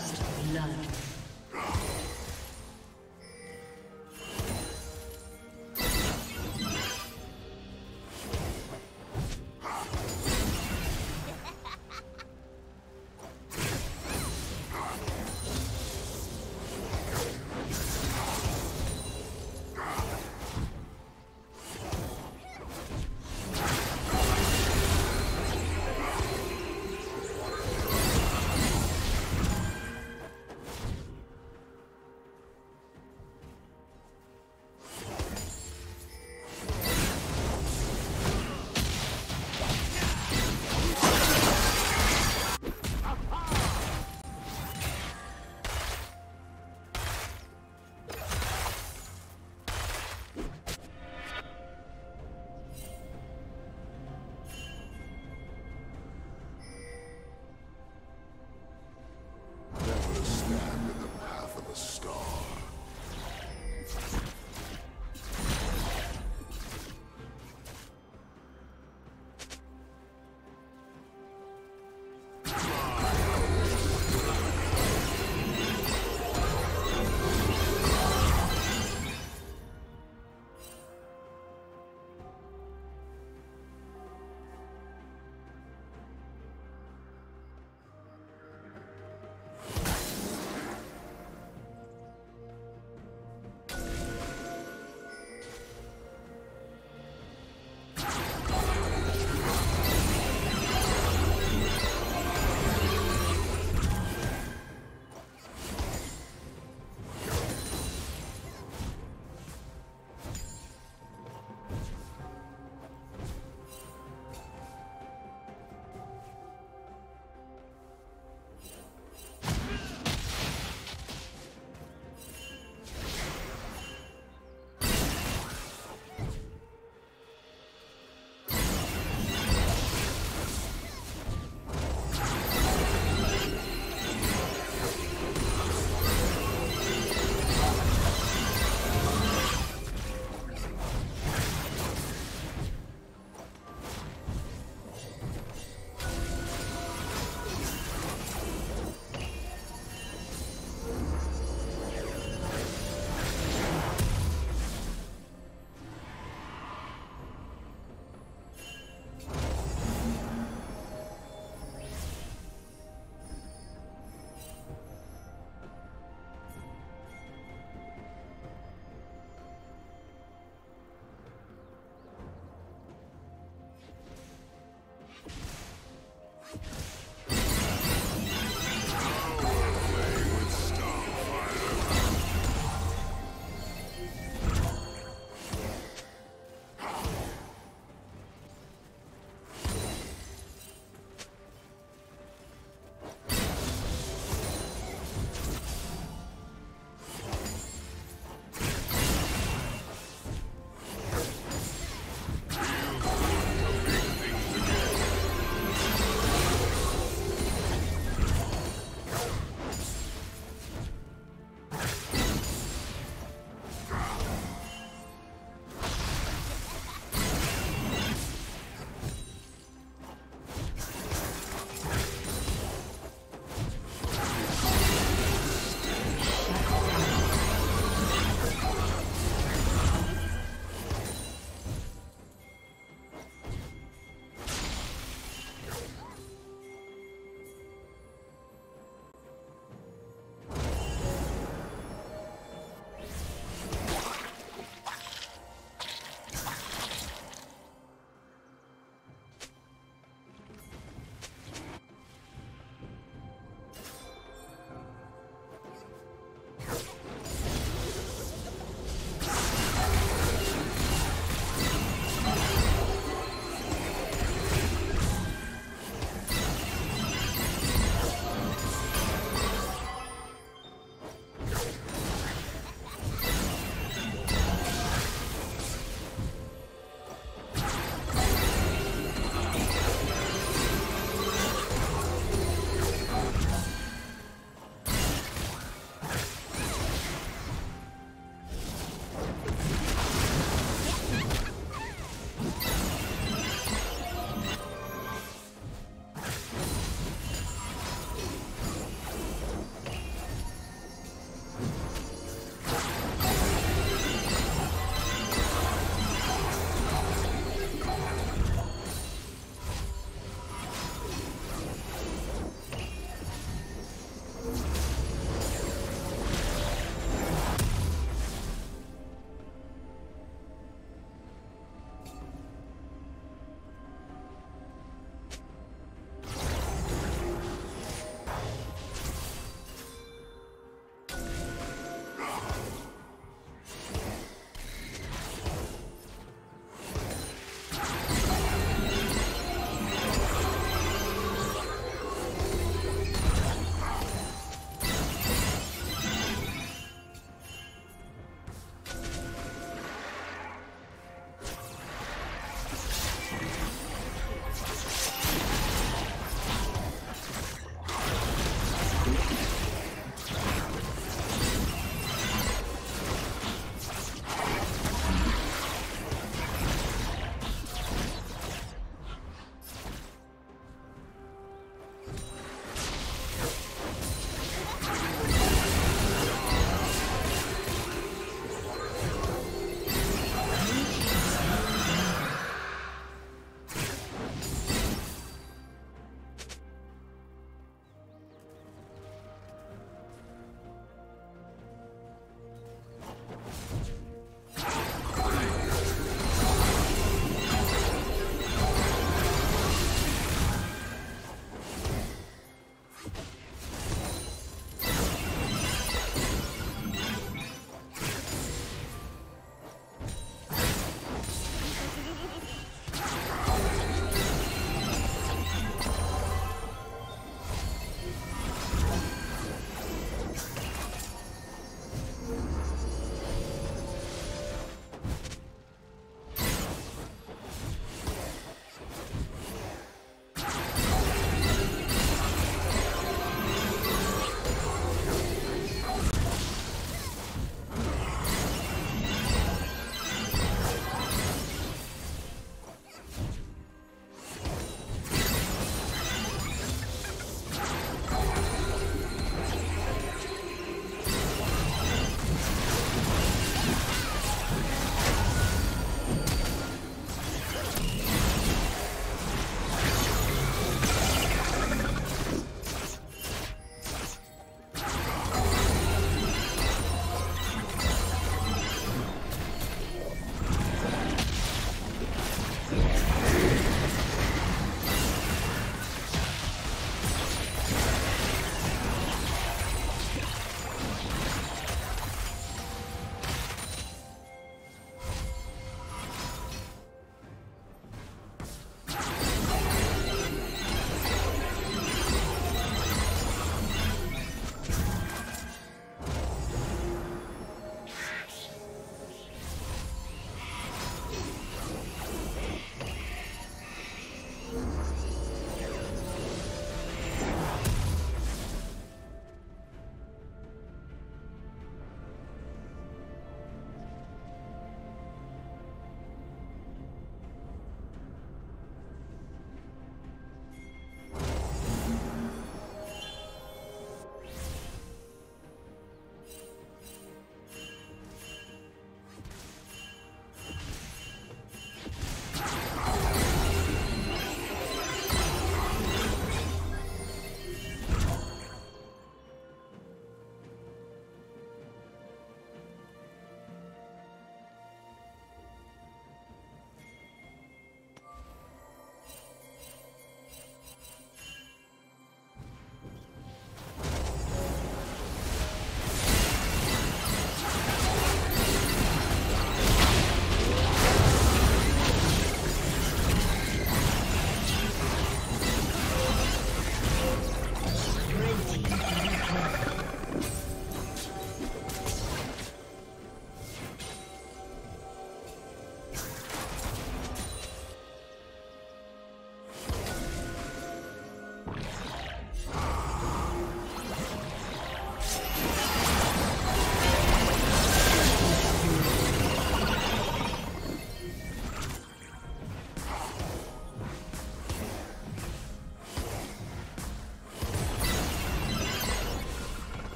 First blood.